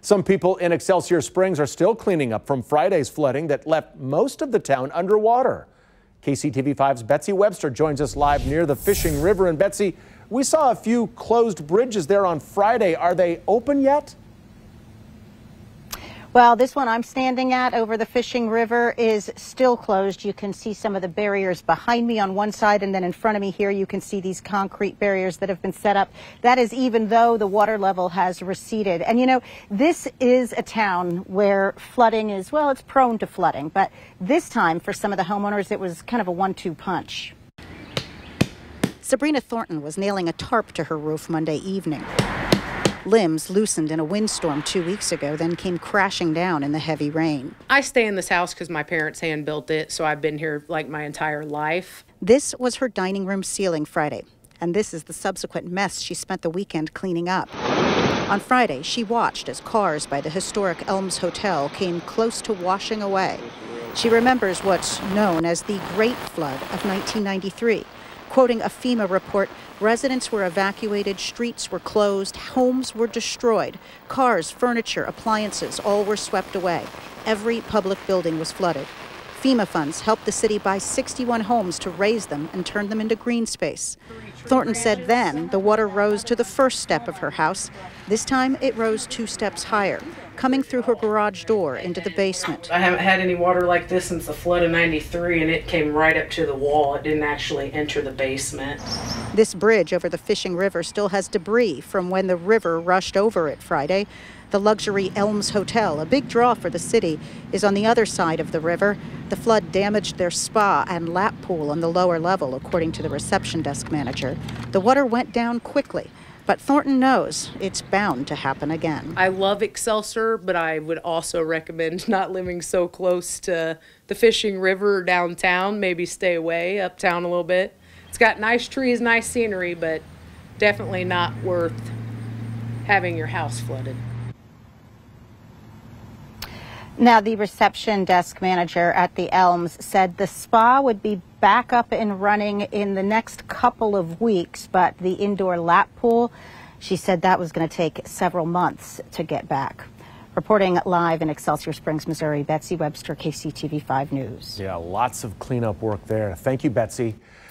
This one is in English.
Some people in Excelsior Springs are still cleaning up from Friday's flooding that left most of the town underwater. KCTV5's Betsy Webster joins us live near the Fishing River. And Betsy, we saw a few closed bridges there on Friday. Are they open yet? Well, this one I'm standing at over the Fishing River is still closed. You can see some of the barriers behind me on one side, and then in front of me here, you can see these concrete barriers that have been set up. That is even though the water level has receded. And you know, this is a town where flooding is, well, it's prone to flooding. But this time, for some of the homeowners, it was kind of a one two punch. Sabrina Thornton was nailing a tarp to her roof Monday evening. Limbs loosened in a windstorm two weeks ago, then came crashing down in the heavy rain. I stay in this house because my parents hand built it, so I've been here like my entire life. This was her dining room ceiling Friday, and this is the subsequent mess she spent the weekend cleaning up. On Friday, she watched as cars by the historic Elms Hotel came close to washing away. She remembers what's known as the Great Flood of 1993 Quoting a FEMA report, residents were evacuated, streets were closed, homes were destroyed, cars, furniture, appliances, all were swept away. Every public building was flooded. FEMA funds helped the city buy 61 homes to raise them and turn them into green space. Thornton said then the water rose to the first step of her house. This time it rose two steps higher, coming through her garage door into the basement. I haven't had any water like this since the flood of 93 and it came right up to the wall. It didn't actually enter the basement. This bridge over the Fishing River still has debris from when the river rushed over it Friday. The luxury Elms Hotel, a big draw for the city, is on the other side of the river. The flood damaged their spa and lap pool on the lower level, according to the reception desk manager. The water went down quickly. But Thornton knows it's bound to happen again. I love Excelsior, but I would also recommend not living so close to the fishing river downtown. Maybe stay away uptown a little bit. It's got nice trees, nice scenery, but definitely not worth having your house flooded. Now, the reception desk manager at the Elms said the spa would be back up and running in the next couple of weeks, but the indoor lap pool, she said that was going to take several months to get back. Reporting live in Excelsior Springs, Missouri, Betsy Webster, KCTV 5 News. Yeah, lots of cleanup work there. Thank you, Betsy.